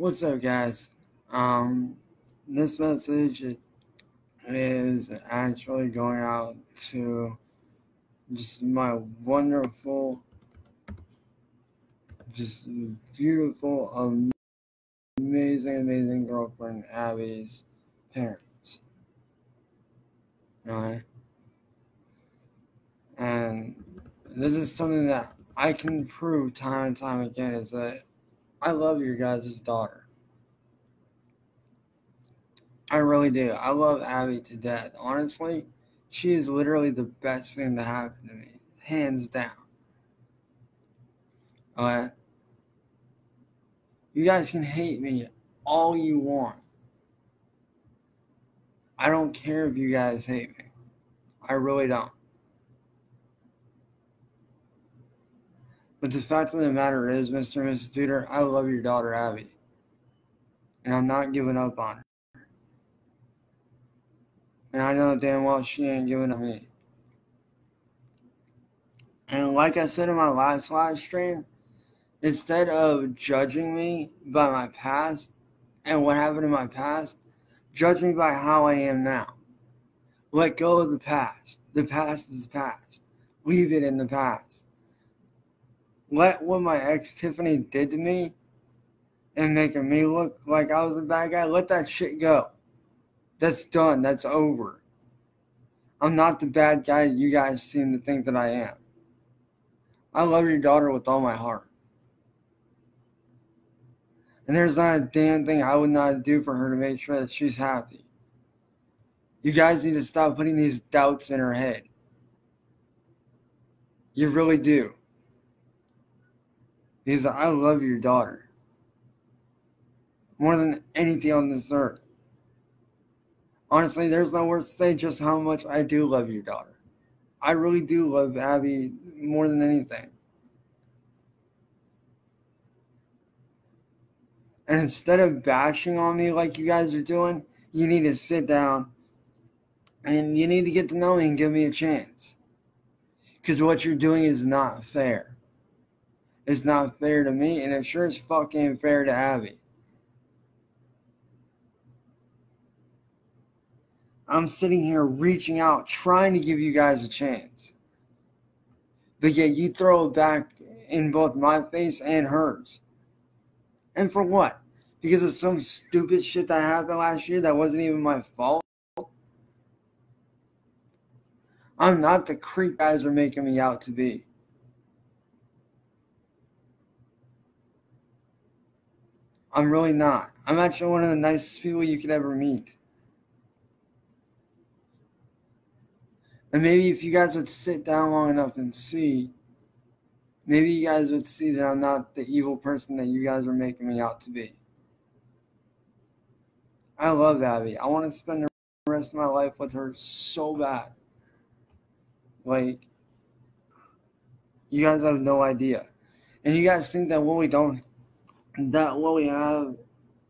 What's up, guys? Um, this message is actually going out to just my wonderful, just beautiful, amazing, amazing girlfriend, Abby's parents. Alright? And this is something that I can prove time and time again is that I love your guys' daughter. I really do. I love Abby to death. Honestly, she is literally the best thing to happen to me, hands down. Alright? You guys can hate me all you want. I don't care if you guys hate me. I really don't. But the fact of the matter is, Mr. and Mrs. Tudor, I love your daughter, Abby. And I'm not giving up on her. And I know damn well she ain't giving up me. And like I said in my last live stream, instead of judging me by my past and what happened in my past, judge me by how I am now. Let go of the past. The past is the past. Leave it in the past let what my ex Tiffany did to me and making me look like I was a bad guy, let that shit go. That's done. That's over. I'm not the bad guy you guys seem to think that I am. I love your daughter with all my heart. And there's not a damn thing I would not do for her to make sure that she's happy. You guys need to stop putting these doubts in her head. You really do. Because I love your daughter more than anything on this earth. Honestly, there's no words to say just how much I do love your daughter. I really do love Abby more than anything. And instead of bashing on me like you guys are doing, you need to sit down and you need to get to know me and give me a chance. Because what you're doing is not fair. It's not fair to me, and it sure is fucking fair to Abby. I'm sitting here reaching out, trying to give you guys a chance. But yet you throw it back in both my face and hers. And for what? Because of some stupid shit that happened last year that wasn't even my fault? I'm not the creep guys are making me out to be. I'm really not. I'm actually one of the nicest people you could ever meet. And maybe if you guys would sit down long enough and see, maybe you guys would see that I'm not the evil person that you guys are making me out to be. I love Abby. I want to spend the rest of my life with her so bad. Like, you guys have no idea. And you guys think that what we don't that what we have,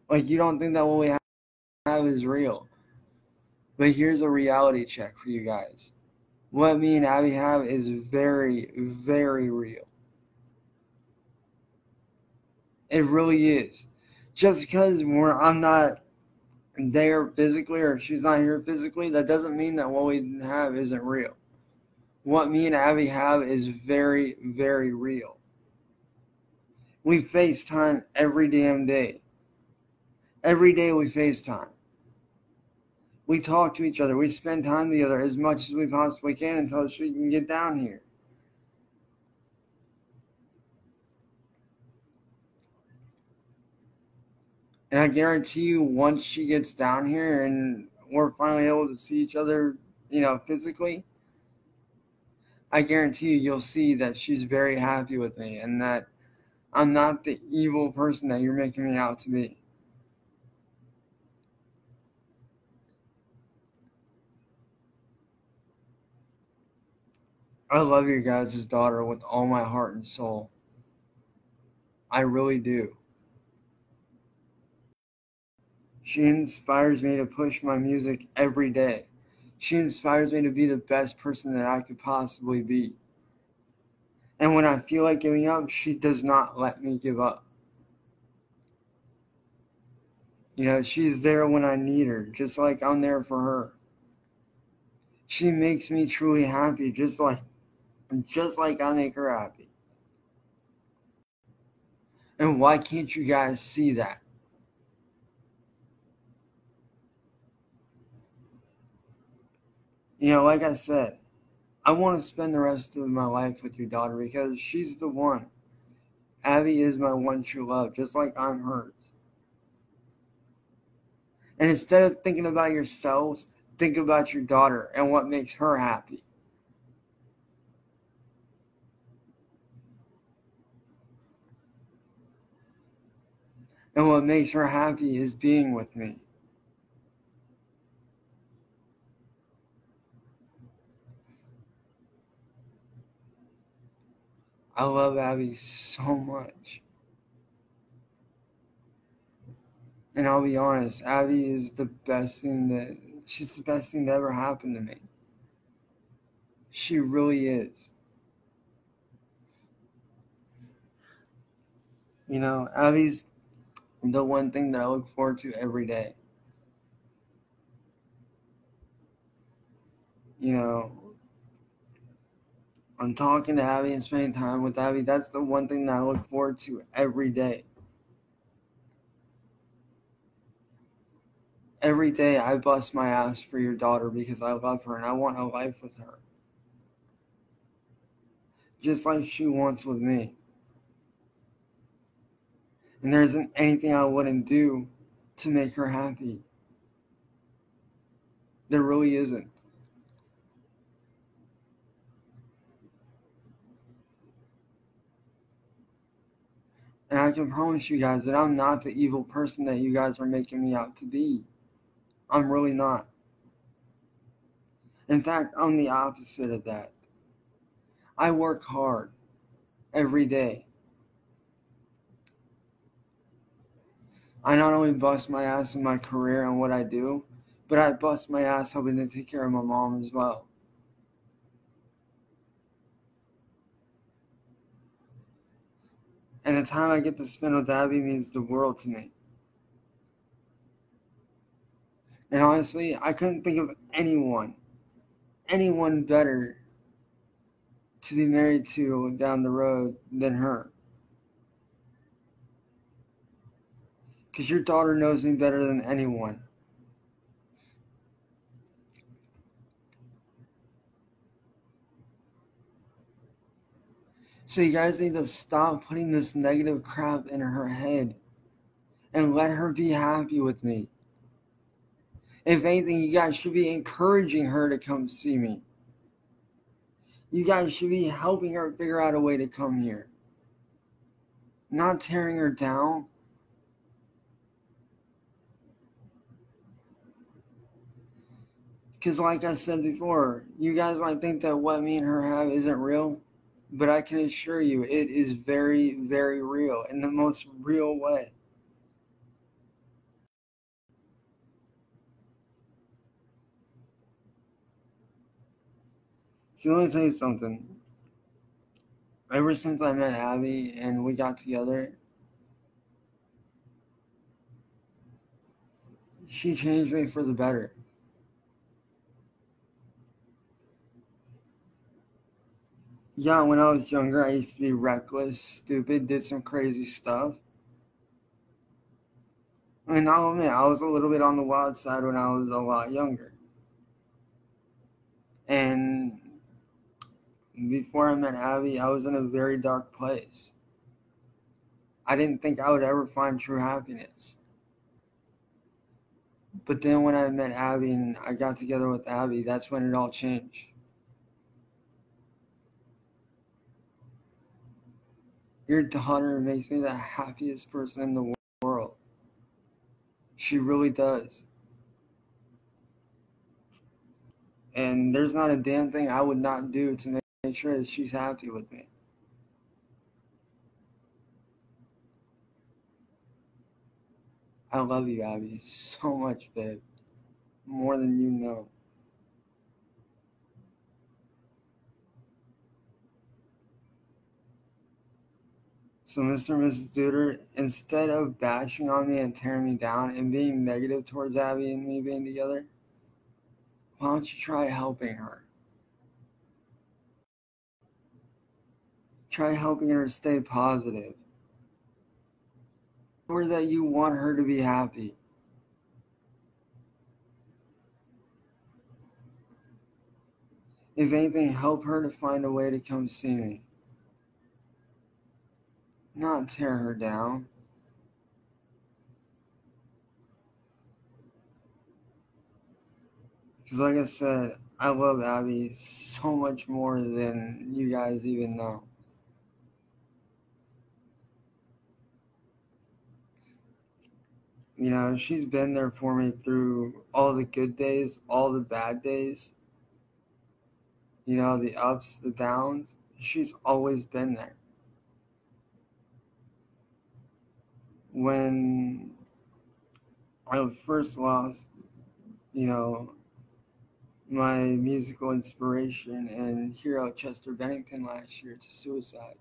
like you don't think that what we have is real. But here's a reality check for you guys. What me and Abby have is very, very real. It really is. Just because I'm not there physically or she's not here physically, that doesn't mean that what we have isn't real. What me and Abby have is very, very real. We FaceTime every damn day. Every day we FaceTime. We talk to each other. We spend time together as much as we possibly can until she can get down here. And I guarantee you, once she gets down here and we're finally able to see each other, you know, physically, I guarantee you, you'll see that she's very happy with me and that I'm not the evil person that you're making me out to be. I love you guys' daughter with all my heart and soul. I really do. She inspires me to push my music every day. She inspires me to be the best person that I could possibly be. And when I feel like giving up, she does not let me give up. You know, she's there when I need her, just like I'm there for her. She makes me truly happy, just like just like I make her happy. And why can't you guys see that? You know, like I said, I want to spend the rest of my life with your daughter because she's the one. Abby is my one true love, just like I'm hers. And instead of thinking about yourselves, think about your daughter and what makes her happy. And what makes her happy is being with me. I love Abby so much. And I'll be honest, Abby is the best thing that she's the best thing that ever happened to me. She really is. You know, Abby's the one thing that I look forward to every day. You know, I'm talking to Abby and spending time with Abby. That's the one thing that I look forward to every day. Every day I bust my ass for your daughter because I love her and I want a life with her. Just like she wants with me. And there isn't anything I wouldn't do to make her happy. There really isn't. And I can promise you guys that I'm not the evil person that you guys are making me out to be. I'm really not. In fact, I'm the opposite of that. I work hard every day. I not only bust my ass in my career and what I do, but I bust my ass hoping to take care of my mom as well. And the time I get to spend with Abby means the world to me. And honestly, I couldn't think of anyone, anyone better to be married to down the road than her. Because your daughter knows me better than anyone. So you guys need to stop putting this negative crap in her head and let her be happy with me. If anything, you guys should be encouraging her to come see me. You guys should be helping her figure out a way to come here. Not tearing her down. Because, like I said before, you guys might think that what me and her have isn't real, but I can assure you it is very, very real in the most real way. Can I tell you something? Ever since I met Abby and we got together, she changed me for the better. Yeah, when I was younger, I used to be reckless, stupid, did some crazy stuff. And I'll admit, I was a little bit on the wild side when I was a lot younger. And before I met Abby, I was in a very dark place. I didn't think I would ever find true happiness. But then when I met Abby and I got together with Abby, that's when it all changed. Your daughter makes me the happiest person in the world. She really does. And there's not a damn thing I would not do to make sure that she's happy with me. I love you, Abby, so much, babe. More than you know. So, Mr. and Mrs. Duder, instead of bashing on me and tearing me down and being negative towards Abby and me being together, why don't you try helping her? Try helping her stay positive. Or that you want her to be happy. If anything, help her to find a way to come see me not tear her down. Because, like I said, I love Abby so much more than you guys even know. You know, she's been there for me through all the good days, all the bad days, you know, the ups, the downs. She's always been there. When I first lost, you know, my musical inspiration and hero Chester Bennington last year to suicide,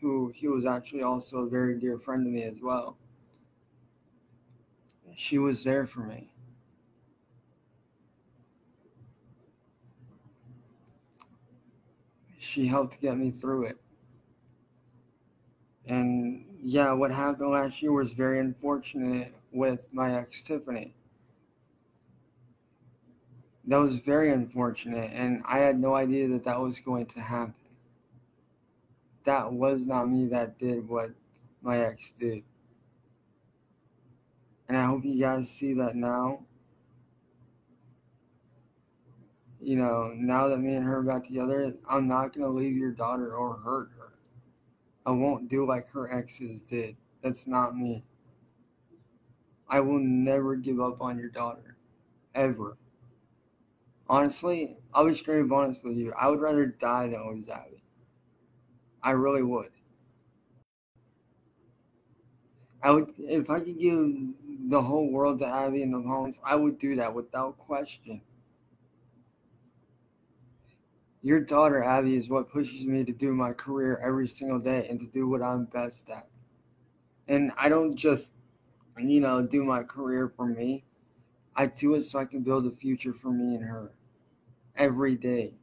who he was actually also a very dear friend to me as well. She was there for me. She helped get me through it. And yeah, what happened last year was very unfortunate with my ex Tiffany. That was very unfortunate, and I had no idea that that was going to happen. That was not me that did what my ex did. And I hope you guys see that now. You know, now that me and her are back together, I'm not going to leave your daughter or hurt her. I won't do like her exes did. That's not me. I will never give up on your daughter. Ever. Honestly, I'll be straight up honest with you. I would rather die than lose Abby. I really would. I would if I could give the whole world to Abby and the Collins, I would do that without question. Your daughter, Abby, is what pushes me to do my career every single day and to do what I'm best at. And I don't just, you know, do my career for me. I do it so I can build a future for me and her every day.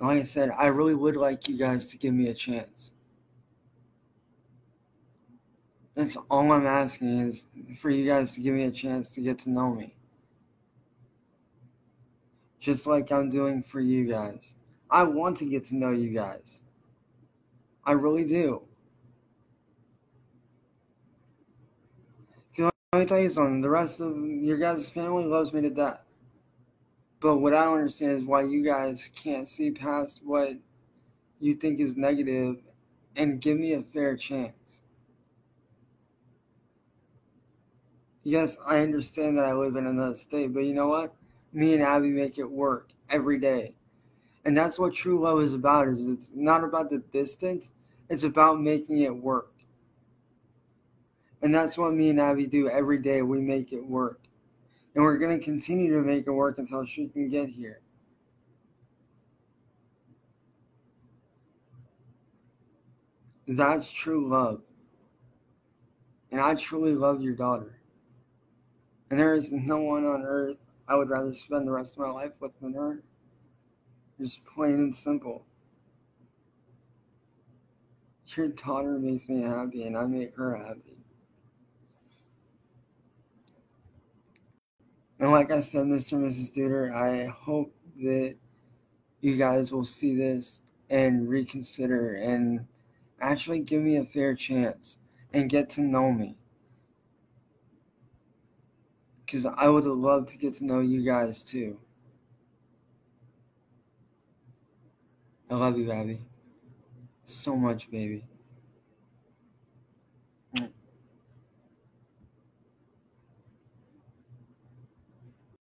Like I said, I really would like you guys to give me a chance. That's all I'm asking is for you guys to give me a chance to get to know me. Just like I'm doing for you guys. I want to get to know you guys. I really do. Let me tell you something. The rest of your guys' family loves me to death. But what I don't understand is why you guys can't see past what you think is negative and give me a fair chance. Yes, I understand that I live in another state, but you know what? Me and Abby make it work every day. And that's what true love is about is it's not about the distance, it's about making it work. And that's what me and Abby do every day. We make it work. And we're going to continue to make it work until she can get here. That's true love. And I truly love your daughter. And there is no one on earth I would rather spend the rest of my life with than her. Just plain and simple. Your daughter makes me happy, and I make her happy. And like I said, Mr. and Mrs. Duder, I hope that you guys will see this and reconsider and actually give me a fair chance and get to know me because I would loved to get to know you guys too. I love you, Abby. So much, baby.